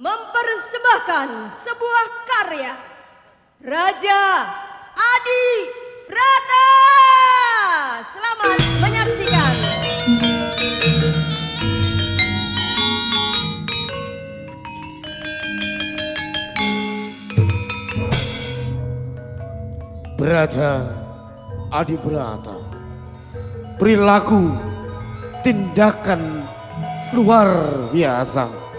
mempersembahkan sebuah karya Raja Adi Rata. Selamat menyaksikan. Beraja Adi Berata Perilaku Tindakan Luar biasa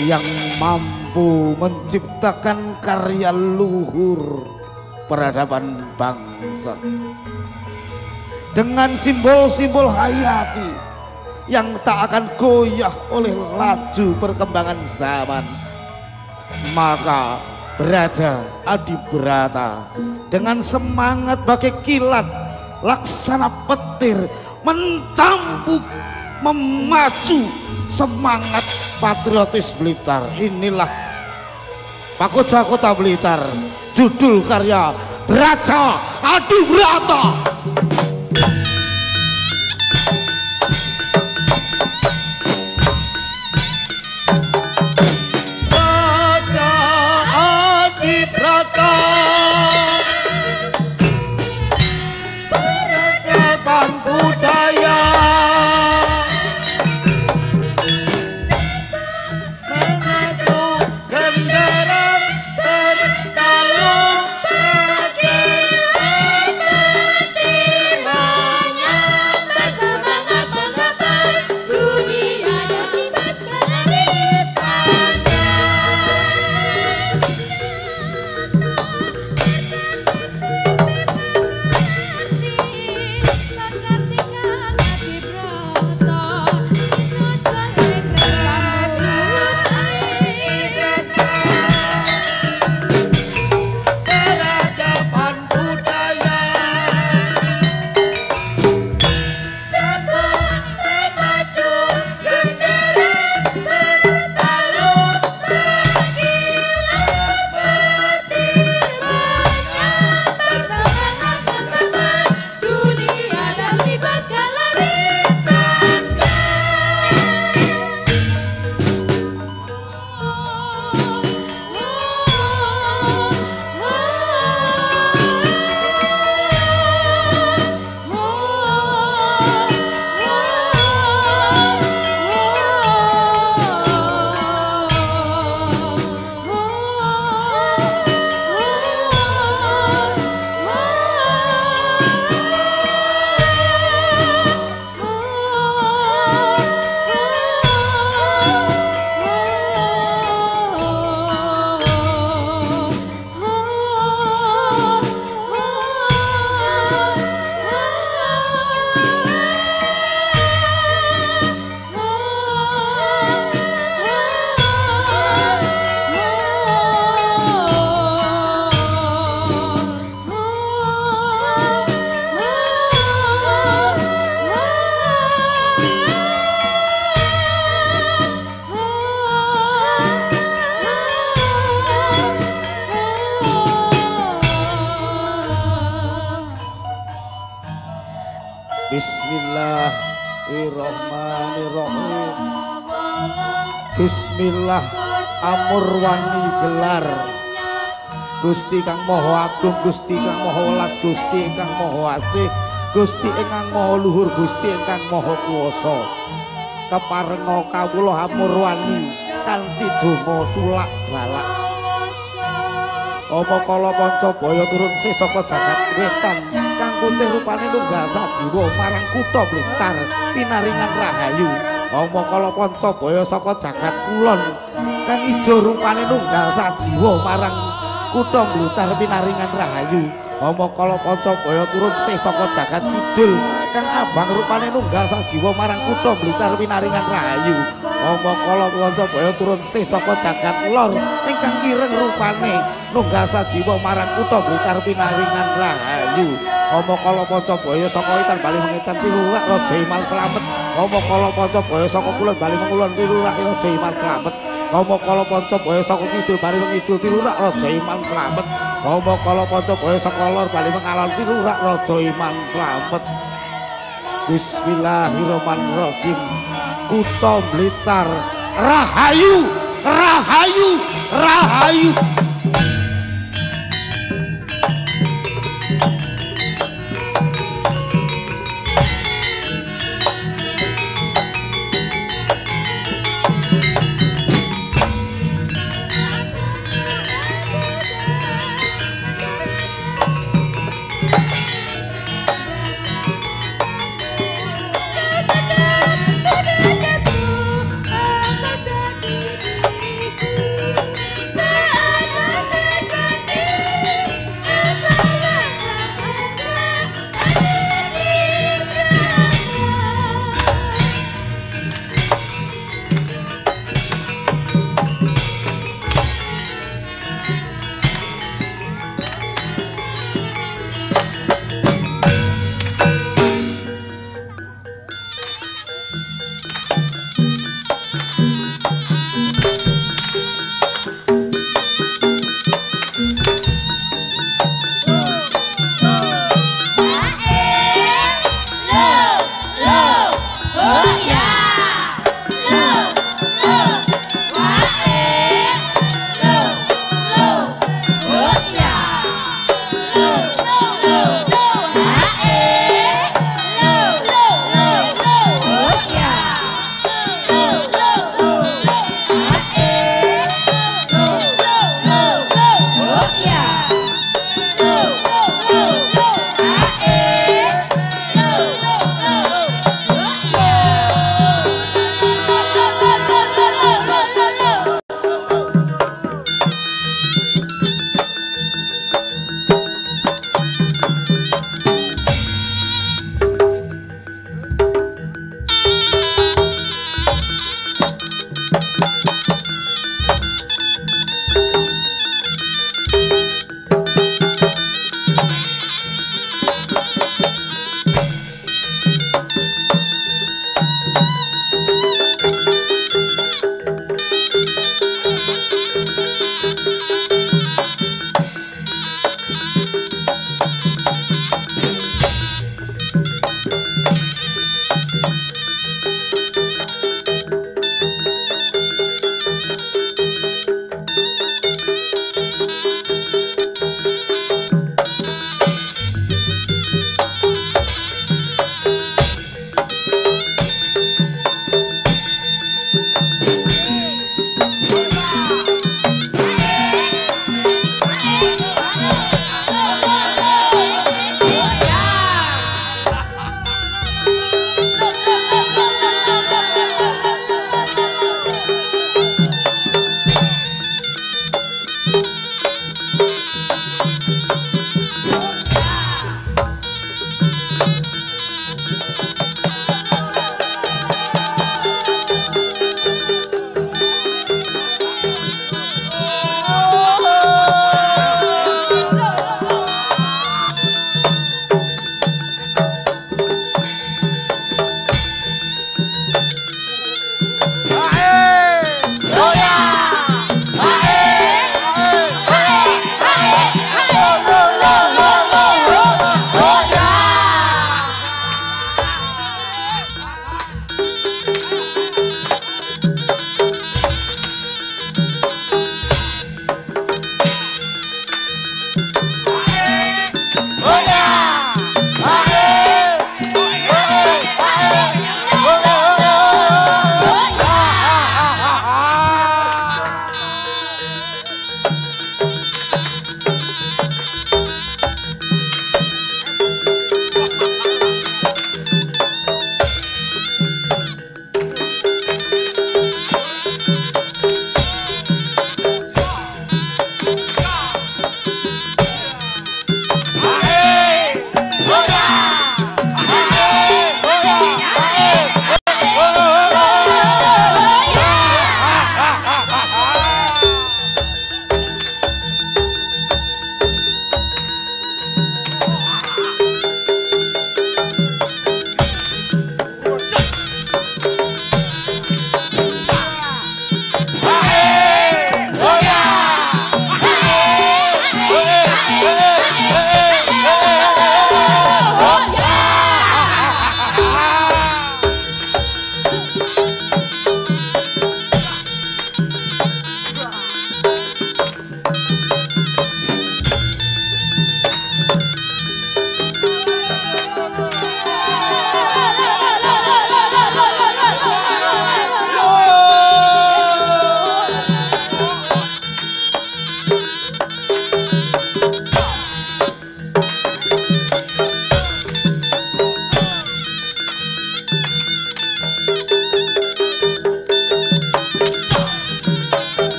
Yang mampu menciptakan karya luhur Peradaban bangsa. Dengan simbol-simbol hayati Yang tak akan goyah oleh laju perkembangan zaman. Maka Beraja Adi Berata dengan semangat bagai kilat laksana petir mencambuk memacu semangat patriotis Blitar. Inilah Pakoja Kota Blitar. Judul karya Beraja Adi Amurwani gelar. Gusti kang moho agung Gusti kang moho welas Gusti kang moho asih Gusti ingkang moho luhur Gusti ingkang moho kuwasa. Keparenga kawula Amurwani kanthi donga tulak balak Apa kala Pancabaya turun sih saka jagat wetan kang putih rupane nunggal sajiwa marang kutha Blitar pinaringan rahayu. Apa kala Pancabaya saka jagat kulon kang ijo rupane nunggal sajiwa marang kutha Blitar pinaringan rahayu. Apa kala Pancabaya turun sih saka jagat kidul kang abang rupane nunggal sajiwa marang kutha Blitar pinaringan rahayu. Apa kala Pancabaya turun sih saka jagat lor ingkang ireng rupane nunggal sajiwa marang kutha Blitar pinaringan rahayu Omo kala Pancabaya saka itan bali mengitan tirurak raja iman slamet Omo kala Pancabaya saka kulon bali mengulon tirurak raja iman slamet. Omo kala Pancabaya saka kidul bali mengidul tirurak raja iman slamet. Omo kala Pancabaya saka lor bali mengalon tirurak raja iman slamet. Bismillahirrahmanirrahim. Kutha Blitar rahayu rahayu rahayu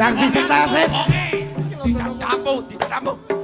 Dang disetel sip. Tidak dampu, tidak dampu.